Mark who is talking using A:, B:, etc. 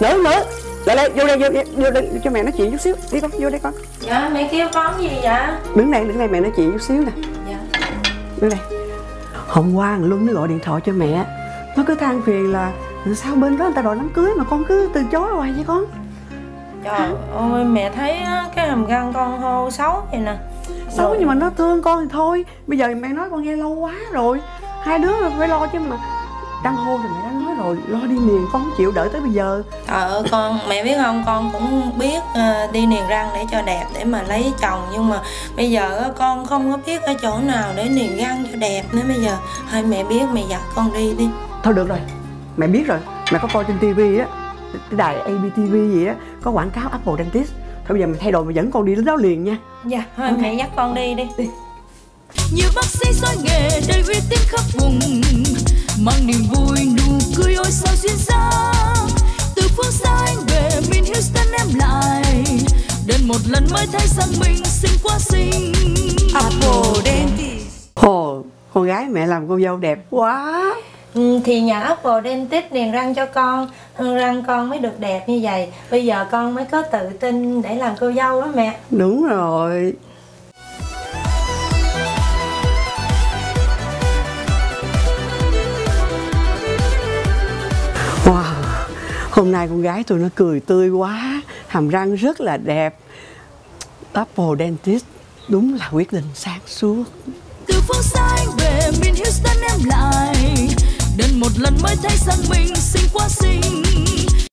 A: nữa nữa. Lại đây vô đây vô đây vô đây cho mẹ nói chuyện chút xíu. Đi con vô đây con.
B: Dạ mẹ kêu con gì vậy?
A: Đứng đây đứng đây mẹ nói chuyện chút xíu nè.
B: Dạ.
A: Đứng đây. Hôm qua thằng luân nó gọi điện thoại cho mẹ. Nó cứ than phiền là sao bên đó người ta đòi đám cưới mà con cứ từ chối hoài vậy con?
B: Trời ơi mẹ thấy cái hàm răng con hô xấu vậy nè.
A: Xấu
B: Rồi.
A: nhưng mà nó thương con thì thôi. Bây giờ mẹ nói con nghe lâu quá rồi. Hai đứa phải lo chứ mà đang hôn thì mẹ đã nói rồi lo đi liền con không chịu đợi tới bây giờ.
B: Trời ơi con mẹ biết không? Con cũng biết ờ, đi niềng răng để cho đẹp để mà lấy chồng. Nhưng mà bây giờ á, con không có biết ở chỗ nào để niềng răng cho đẹp nữa. Bây giờ thôi mẹ biết mẹ dắt con đi đi.
A: Thôi được rồi mẹ biết rồi. Mẹ có coi trên tivi á cái đài ABTV gì á có quảng cáo Apple Dentist. Thôi bây giờ mày thay đồ mày dẫn con đi đến đó liền nha.
B: Dạ thôi mẹ dắt con đi đi.
C: Nhiều bác sĩ giỏi nghề một lần mới thấy rằng mình xinh quá xinh.
B: Apple Dentist
A: ồ con gái mẹ làm cô dâu đẹp quá.
B: Ừ, thì nhà Apple Dentist niềng răng cho con răng con mới được đẹp như vậy. Bây giờ con mới có tự tin để làm cô dâu đó mẹ.
A: Đúng rồi. Wow hôm nay con gái tôi nó cười tươi quá hàm răng rất là đẹp. Apple Dentist đúng là quyết định sáng suốt.
C: Từ phương xa về miền Houston em lại đến một lần mới thấy rằng mình xinh quá xinh.